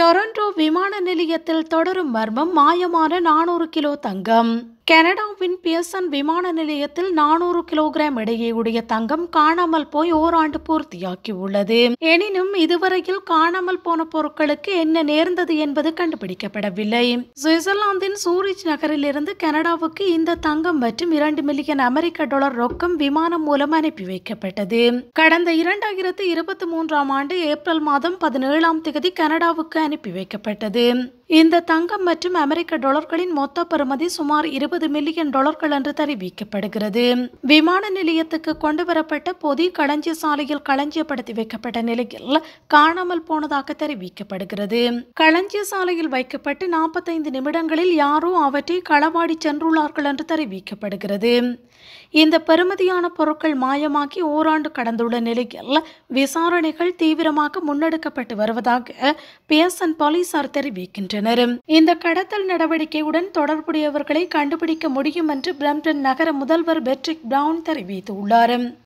Toronto விமான நிலையத்தில் தொடரும் மர்மம் மாயமான நானூறு கிலோ தங்கம். கனடாவின் பியர்சன் விமான நிலையத்தில் நானூறு கிலோகிராம் எடையுடைய தங்கம் காணாமல் போய் ஓராண்டு பூர்த்தியாக்கியுள்ளது எனினும் இதுவரையில் காணாமல் போன பொருட்களுக்கு என்ன நேர்ந்தது என்பது கண்டுபிடிக்கப்படவில்லை. சுவிட்சர்லாந்தின் சூரிச் நகரிலிருந்து கனடாவுக்கு இந்த தங்கம் மற்றும் இரண்டு மில்லியன் அமெரிக்க டாலர் ரொக்கம் விமானம் மூலம் அனுப்பி வைக்கப்பட்டது. கடந்த இரண்டாயிரத்து இருபத்தி மூன்றாம் ஆண்டு ஏப்ரல் மாதம் பதினேழாம் தேதி கனடாவுக்கு அனுப்பி வைக்கப்பட்டது. இந்த தங்கம் மற்றும் அமெரிக்க டாலர்களின் மொத்த பெறுமதி சுமார் இருபது மில்லியன் டாலர்கள் என்று தெரிவிக்கப்படுகிறது. விமான நிலையத்துக்கு கொண்டு வரப்பட்ட பொதி களஞ்சிய சாலையில் களஞ்சியப்படுத்தி வைக்கப்பட்ட நிலையில் காணாமல் போனதாக தெரிவிக்கப்படுகிறது. களஞ்சிய சாலையில் வைக்கப்பட்டு நாற்பத்தைந்து நிமிடங்களில் யாரோ அவற்றை களவாடி சென்றுள்ளார்கள் என்று தெரிவிக்கப்படுகிறது. இந்த பெருமதியான பொருட்கள் மாயமாக்கி ஓராண்டு கடந்துள்ள நிலையில் விசாரணைகள் தீவிரமாக முன்னெடுக்கப்பட்டு வருவதாக பிஎஸ்என் போலீசார் தெரிவிக்கின்றனர். இந்த கடத்தல் நடவடிக்கையுடன் தொடர்புடையவர்களை கண்டுபிடிக்க முடியும் என்று பிரம்டன் நகர முதல்வர் பெட்ரிக் பிரவுன் தெரிவித்துள்ளார்.